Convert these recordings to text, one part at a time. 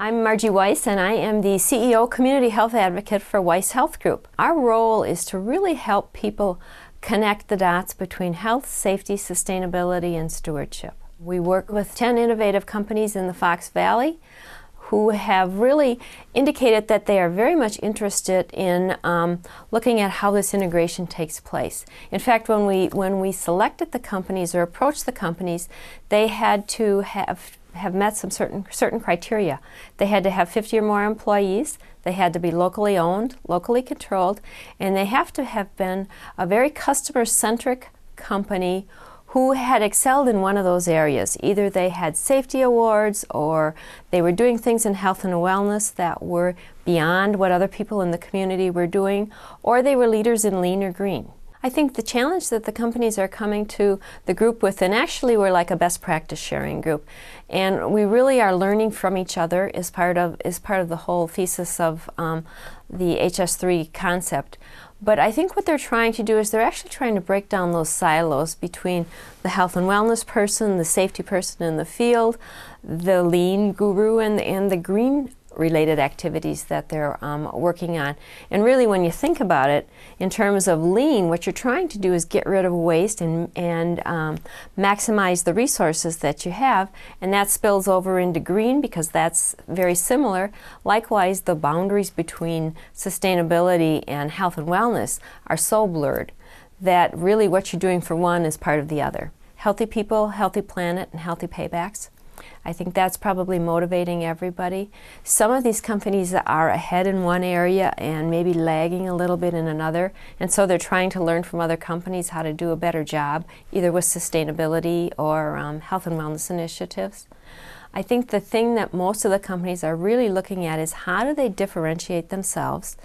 I'm Margie Weiss, and I am the CEO Community Health Advocate for Weiss Health Group. Our role is to really help people connect the dots between health, safety, sustainability, and stewardship. We work with 10 innovative companies in the Fox Valley who have really indicated that they are very much interested in um, looking at how this integration takes place. In fact, when we when we selected the companies or approached the companies, they had to have have met some certain certain criteria. They had to have 50 or more employees. They had to be locally owned, locally controlled, and they have to have been a very customer-centric company who had excelled in one of those areas. Either they had safety awards or they were doing things in health and wellness that were beyond what other people in the community were doing, or they were leaders in lean or green. I think the challenge that the companies are coming to the group with, and actually we're like a best practice sharing group, and we really are learning from each other as part of is part of the whole thesis of um, the HS3 concept. But I think what they're trying to do is they're actually trying to break down those silos between the health and wellness person, the safety person in the field, the lean guru, and, and the green related activities that they're um, working on. And really, when you think about it, in terms of lean, what you're trying to do is get rid of waste and, and um, maximize the resources that you have, and that spills over into green because that's very similar. Likewise, the boundaries between sustainability and health and wellness are so blurred that really what you're doing for one is part of the other. Healthy people, healthy planet, and healthy paybacks. I think that's probably motivating everybody. Some of these companies are ahead in one area and maybe lagging a little bit in another, and so they're trying to learn from other companies how to do a better job, either with sustainability or um, health and wellness initiatives. I think the thing that most of the companies are really looking at is how do they differentiate themselves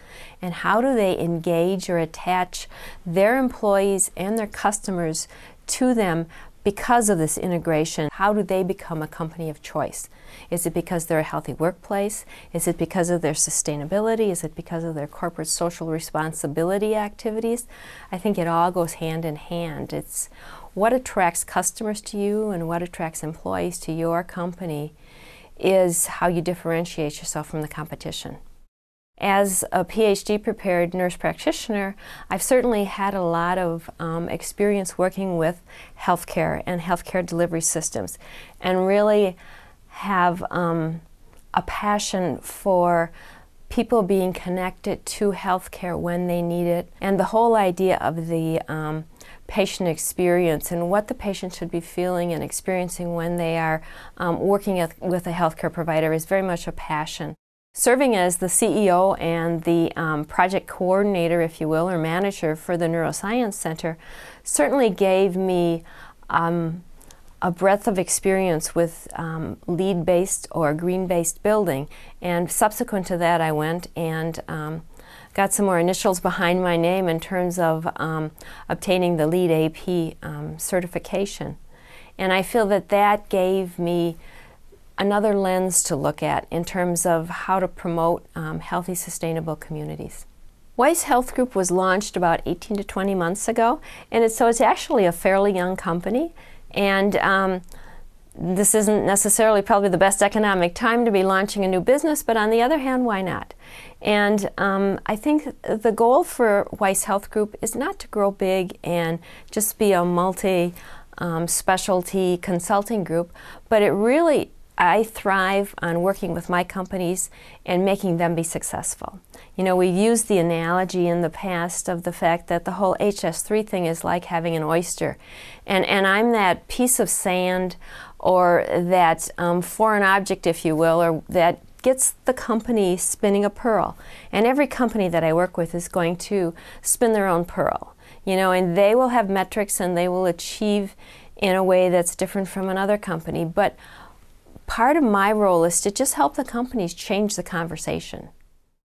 and how do they engage or attach their employees and their customers to them because of this integration, how do they become a company of choice? Is it because they're a healthy workplace? Is it because of their sustainability? Is it because of their corporate social responsibility activities? I think it all goes hand in hand. It's what attracts customers to you and what attracts employees to your company is how you differentiate yourself from the competition. As a PhD prepared nurse practitioner, I've certainly had a lot of um, experience working with healthcare and healthcare delivery systems and really have um, a passion for people being connected to healthcare when they need it and the whole idea of the um, patient experience and what the patient should be feeling and experiencing when they are um, working with a healthcare provider is very much a passion. Serving as the CEO and the um, project coordinator, if you will, or manager for the Neuroscience Center certainly gave me um, a breadth of experience with um, LEED based or green based building. And subsequent to that, I went and um, got some more initials behind my name in terms of um, obtaining the LEED AP um, certification. And I feel that that gave me another lens to look at in terms of how to promote um, healthy, sustainable communities. Weiss Health Group was launched about 18 to 20 months ago, and it's, so it's actually a fairly young company. And um, this isn't necessarily probably the best economic time to be launching a new business, but on the other hand, why not? And um, I think the goal for Weiss Health Group is not to grow big and just be a multi um, specialty consulting group, but it really I thrive on working with my companies and making them be successful. You know, we've used the analogy in the past of the fact that the whole HS3 thing is like having an oyster. And, and I'm that piece of sand or that um, foreign object, if you will, or that gets the company spinning a pearl. And every company that I work with is going to spin their own pearl. You know, and they will have metrics and they will achieve in a way that's different from another company. But part of my role is to just help the companies change the conversation.